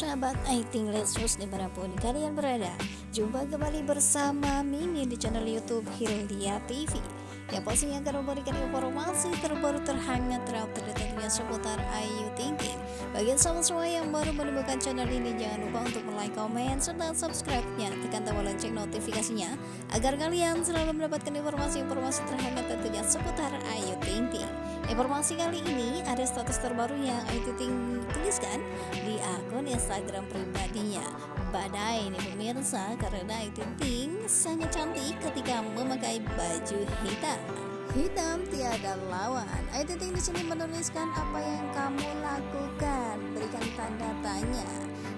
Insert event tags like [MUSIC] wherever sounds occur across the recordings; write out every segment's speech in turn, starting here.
Sahabat Aiting Let's Terus di mana pun kalian berada. Jumpa kembali bersama Mimi di channel Youtube Hildia TV Yang pastinya akan memberikan informasi terbaru terhangat terupdate tentunya seputar Ayu Ting Ting. Bagi sahabat semua yang baru menemukan channel ini Jangan lupa untuk like, komen, serta subscribe-nya. Tekan tombol lonceng notifikasinya Agar kalian selalu mendapatkan informasi-informasi terhangat tentunya seputar Ayu Ting Ting Informasi kali ini ada status terbaru yang Ayu Ting tuliskan di akun Instagram pribadinya. Badai ini pemirsa karena Ayu Ting sangat cantik ketika memakai baju hitam. Hitam tiada lawan. Ayu Ting di sini menuliskan apa yang kamu lakukan. Berikan tanda tanya.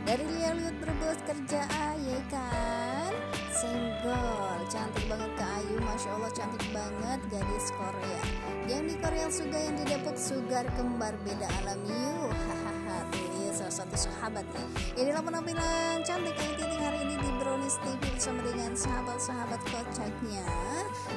Dari lihat-lihat berbos kerja ya kan? Senggol, cantik banget Kak Ayu, Masya Allah cantik banget gadis Korea. Yang di Korea Suga, yang di Depok Sugar kembar beda alam yuk. [LAUGHS] Hahaha, dia salah satu sahabat nih Inilah penampilan cantik Ayu Ting hari ini di Brownies TV bersama dengan sahabat-sahabat kocaknya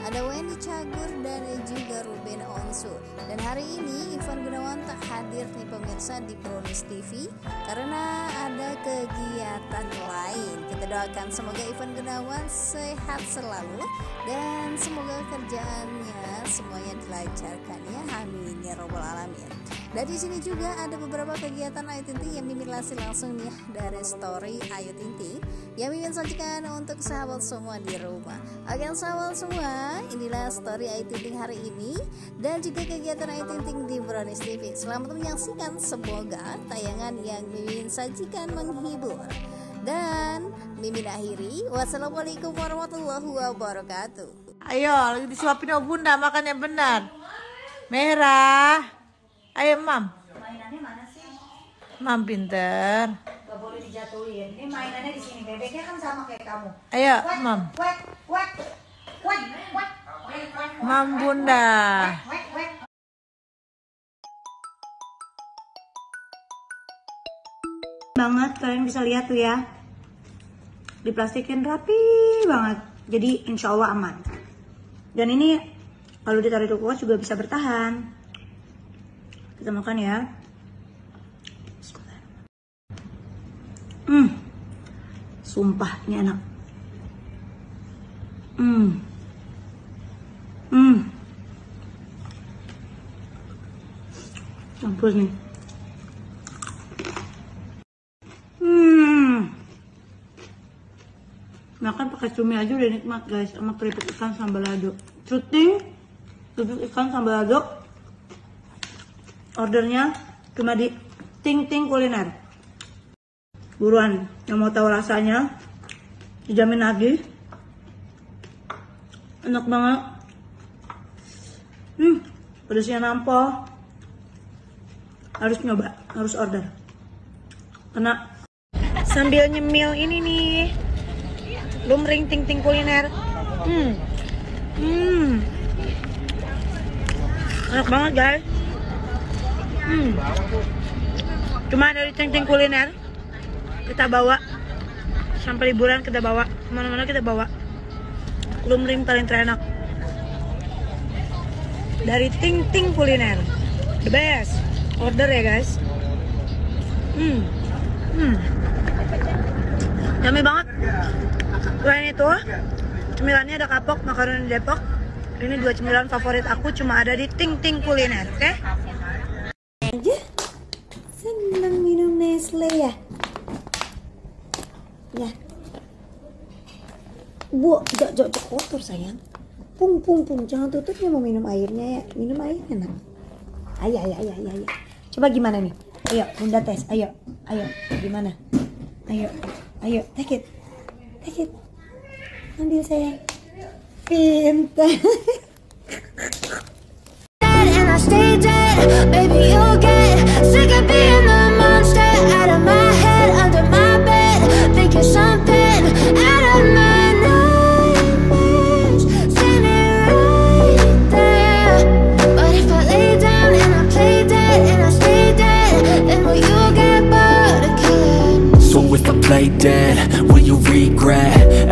Ada Wendy Cagur dan juga Ruben Onsu. Dan hari ini Ivan Gunawan tak hadir nih pemirsa di Brownies TV Karena ada kegiatan lain. Kita doakan semoga Ivan Gunawan sehat selalu Dan semoga kerjaannya semuanya dilancarkan ya. Amin ya robbal alamin dan di sini juga ada beberapa kegiatan Ayu Ting Ting yang Mimin lasih langsung nih dari story Ayu Ting Ting yang Mimin sajikan untuk sahabat semua di rumah. Oke sahabat semua, inilah story Ayu Ting Ting hari ini dan juga kegiatan Ayu Ting Ting di Brownies TV. Selamat menyaksikan, semoga tayangan yang Mimin sajikan menghibur. Dan Mimin akhiri, wassalamualaikum warahmatullahi wabarakatuh. Ayo, lagi disuapin sama bunda, makan yang benar. Merah. Ayo, mam. mainannya mana sih? Mam pinter. Gak boleh dijatuhin. Ini mainannya di sini. Bebeknya kan sama kayak kamu. Ayo, Wek, mam. Wek, wek, wek, wek, wek, Mam bunda. wek, wek. Banget kalian bisa lihat tuh ya. Diplastikin rapi banget. Jadi insya Allah aman. Dan ini kalau ditaruh di kulkas juga bisa bertahan. Kita makan ya. Hmm. Sumpah ini enak. Hmm. Hmm. Campur nih. Hmm. Makan pakai cumi aja udah nikmat guys sama keripik ikan sambal lado. Cuting, keripik ikan sambal lado. Ordernya cuma di Ting Ting Kuliner. Buruan yang mau tahu rasanya, dijamin lagi. Enak banget. Hmm, pedasnya nampol. Harus nyoba, harus order. Karena Sambil nyemil ini nih. Lumring ting ting kuliner. Hmm. Hmm. Enak banget guys. Hmm. Cuma dari ting kuliner. Kita bawa. Sampai liburan kita bawa. Ke mana-mana kita bawa. Lumring paling terenak. Dari ting ting kuliner. The best. Order ya guys. Hmm. Hmm. Yummy banget. Selain itu cemilannya ada kapok makaroni depok. Ini dua cemilan favorit aku cuma ada di ting ting kuliner oke? aja senang minum Nestle ya? Ya. Bu jok jok jok kotor sayang. Pung pung pung. Jangan tutupnya mau minum airnya ya. Minum airnya nak ayo ayo ayo ayo, ayo. coba gimana nih? Ayo bunda tes. Ayo ayo. Gimana? Ayo ayo. Take it. Take it. Ambil sayang. Pintar [LAUGHS]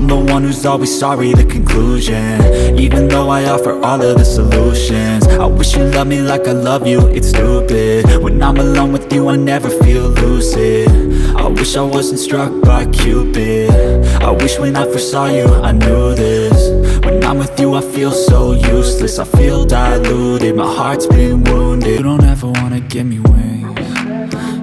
I'm the one who's always sorry, the conclusion. Even though I offer all of the solutions I wish you loved me like I love you, it's stupid. When I'm alone with you I never feel lucid. I wish I wasn't struck by Cupid. I wish when I first saw you I knew this. When I'm with you I feel so useless. I feel diluted, my heart's been wounded. You don't ever wanna give me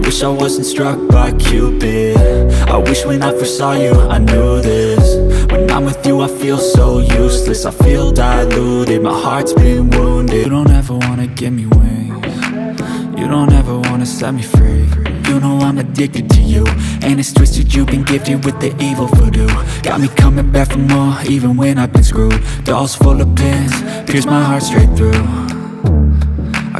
wish I wasn't struck by Cupid. I wish when I first saw you I knew this. When I'm with you I feel so useless. I feel diluted, my heart's been wounded. You don't ever wanna give me wings. You don't ever wanna set me free. You know I'm addicted to you. And it's twisted you've been gifted with the evil voodoo. Got me coming back for more even when I've been screwed. Dolls full of pins, pierce my heart straight through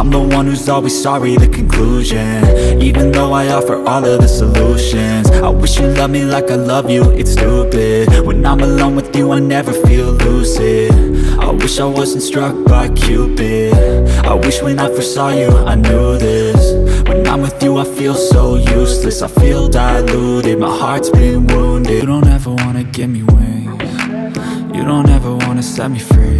I'm the one who's always sorry, the conclusion. Even though I offer all of the solutions. I wish you loved me like I love you, it's stupid. When I'm alone with you I never feel lucid. I wish I wasn't struck by Cupid. I wish when I first saw you I knew this. When I'm with you I feel so useless. I feel diluted, my heart's been wounded. You don't ever wanna give me wings. You don't ever wanna set me free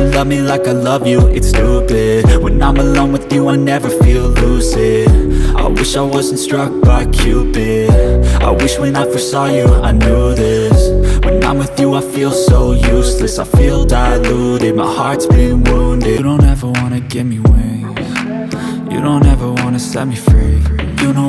you loved me like I love you, it's stupid. When I'm alone with you I never feel lucid. I wish I wasn't struck by Cupid. I wish when I first saw you I knew this. When I'm with you I feel so useless. I feel diluted, my heart's been wounded. You don't ever wanna give me wings. You don't ever wanna set me free. You know